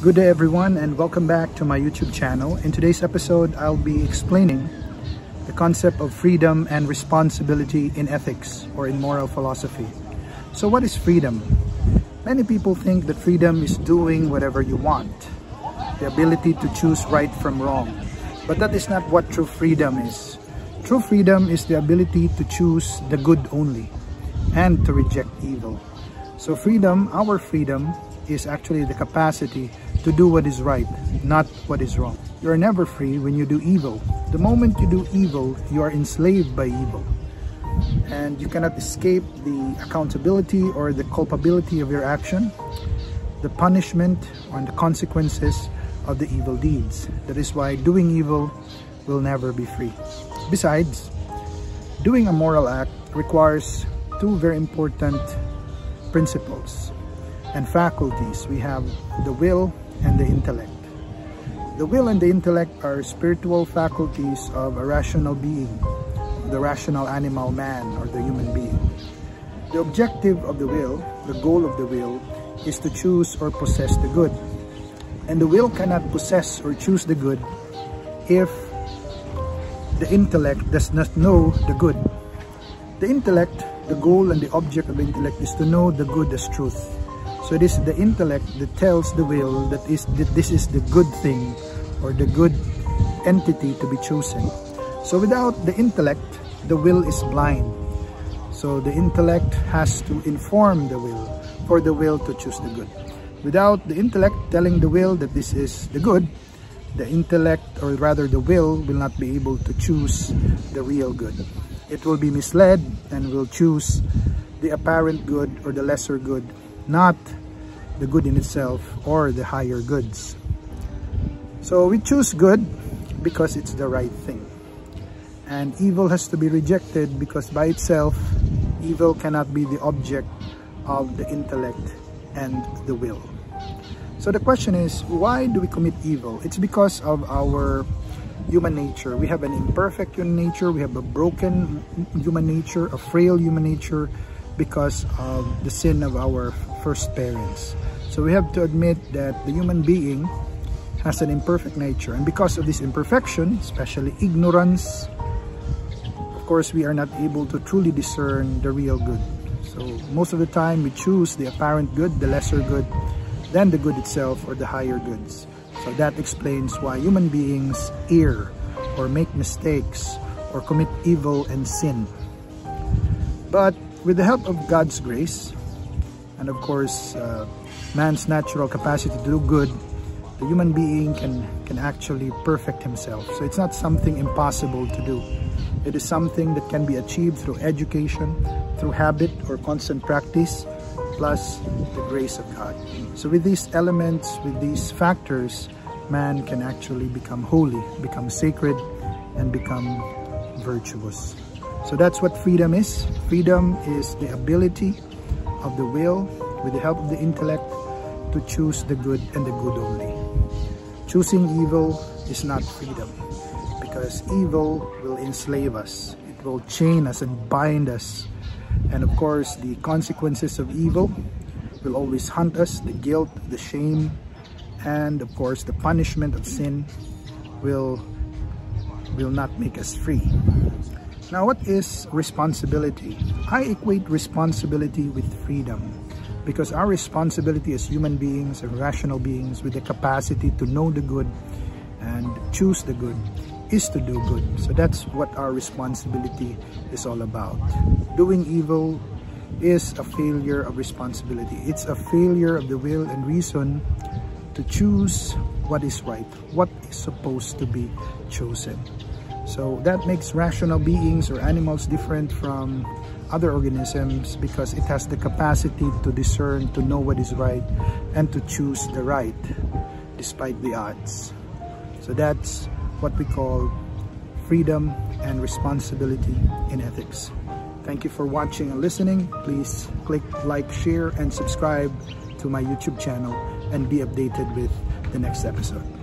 Good day everyone and welcome back to my YouTube channel. In today's episode, I'll be explaining the concept of freedom and responsibility in ethics or in moral philosophy. So what is freedom? Many people think that freedom is doing whatever you want, the ability to choose right from wrong. But that is not what true freedom is. True freedom is the ability to choose the good only and to reject evil. So freedom, our freedom, is actually the capacity to do what is right, not what is wrong. You are never free when you do evil. The moment you do evil, you are enslaved by evil. And you cannot escape the accountability or the culpability of your action, the punishment and the consequences of the evil deeds. That is why doing evil will never be free. Besides, doing a moral act requires two very important principles and faculties. We have the will and the intellect. The will and the intellect are spiritual faculties of a rational being, the rational animal man or the human being. The objective of the will, the goal of the will, is to choose or possess the good. And the will cannot possess or choose the good if the intellect does not know the good. The intellect, the goal and the object of the intellect is to know the good as truth. So it is the intellect that tells the will that is that this is the good thing or the good entity to be chosen. So without the intellect, the will is blind. So the intellect has to inform the will for the will to choose the good. Without the intellect telling the will that this is the good, the intellect or rather the will will not be able to choose the real good. It will be misled and will choose the apparent good or the lesser good not the good in itself or the higher goods. So we choose good because it's the right thing. And evil has to be rejected because by itself, evil cannot be the object of the intellect and the will. So the question is, why do we commit evil? It's because of our human nature. We have an imperfect human nature, we have a broken human nature, a frail human nature, because of the sin of our first parents. So we have to admit that the human being has an imperfect nature and because of this imperfection, especially ignorance, of course we are not able to truly discern the real good. So most of the time we choose the apparent good, the lesser good, than the good itself or the higher goods. So that explains why human beings err or make mistakes or commit evil and sin. But with the help of God's grace, and of course, uh, man's natural capacity to do good, the human being can, can actually perfect himself. So it's not something impossible to do. It is something that can be achieved through education, through habit or constant practice, plus the grace of God. So with these elements, with these factors, man can actually become holy, become sacred, and become virtuous. So that's what freedom is. Freedom is the ability of the will with the help of the intellect to choose the good and the good only. Choosing evil is not freedom because evil will enslave us. It will chain us and bind us. And of course, the consequences of evil will always hunt us. The guilt, the shame, and of course, the punishment of sin will, will not make us free. Now, what is responsibility? I equate responsibility with freedom because our responsibility as human beings and rational beings with the capacity to know the good and choose the good is to do good. So that's what our responsibility is all about. Doing evil is a failure of responsibility. It's a failure of the will and reason to choose what is right, what is supposed to be chosen. So that makes rational beings or animals different from other organisms because it has the capacity to discern, to know what is right, and to choose the right despite the odds. So that's what we call freedom and responsibility in ethics. Thank you for watching and listening. Please click like, share, and subscribe to my YouTube channel and be updated with the next episode.